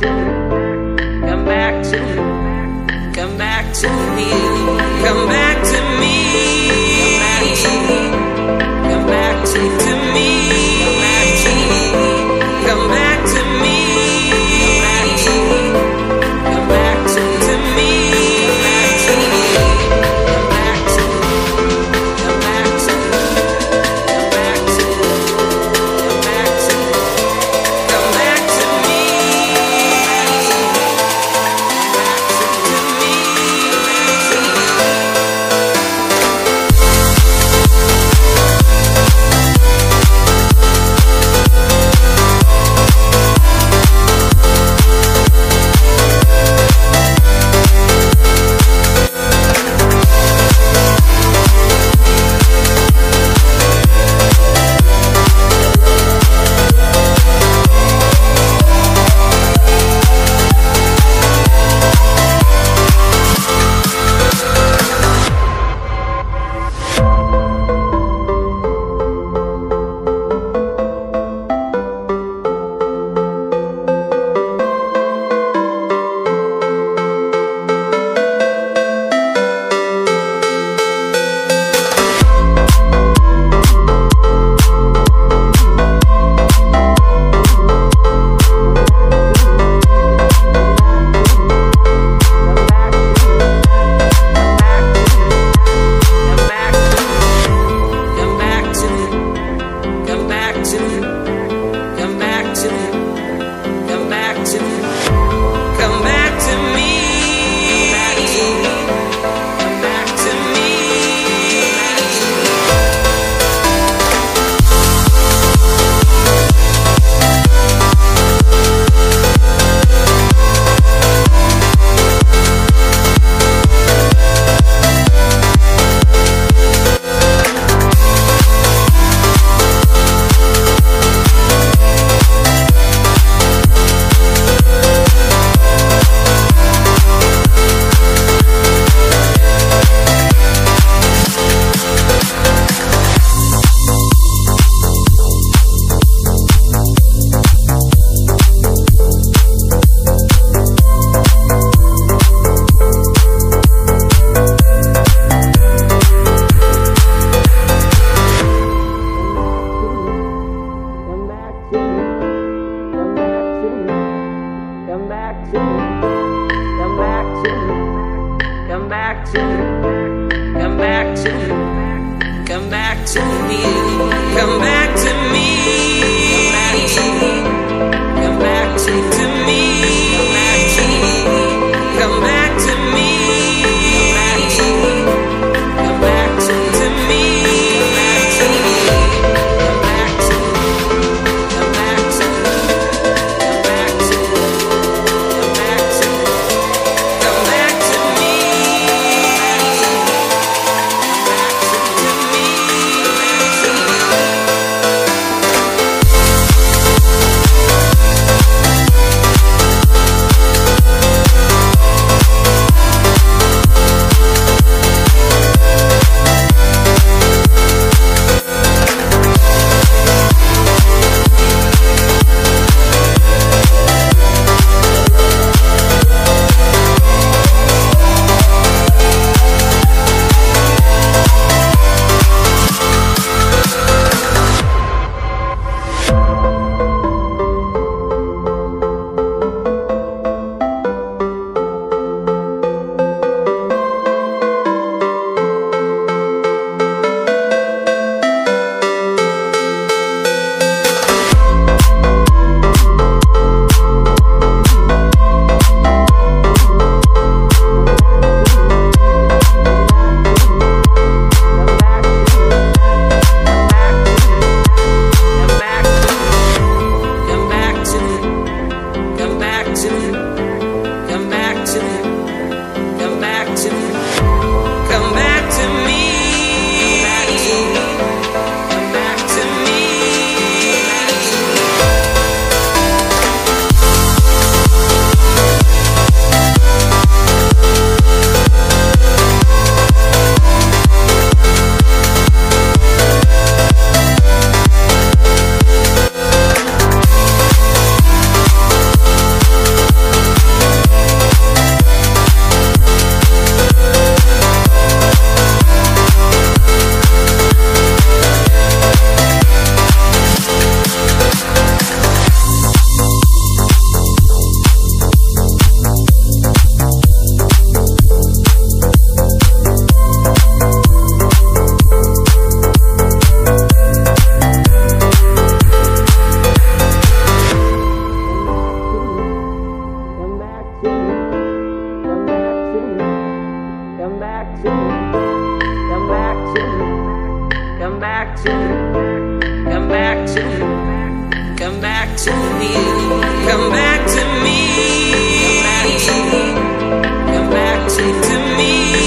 Come back to me. Come back to me. Come back. Come back to me. Come back to me. Come back to me. Come back to me. Come back to me. Come back to me. Come back to me. Come back to me.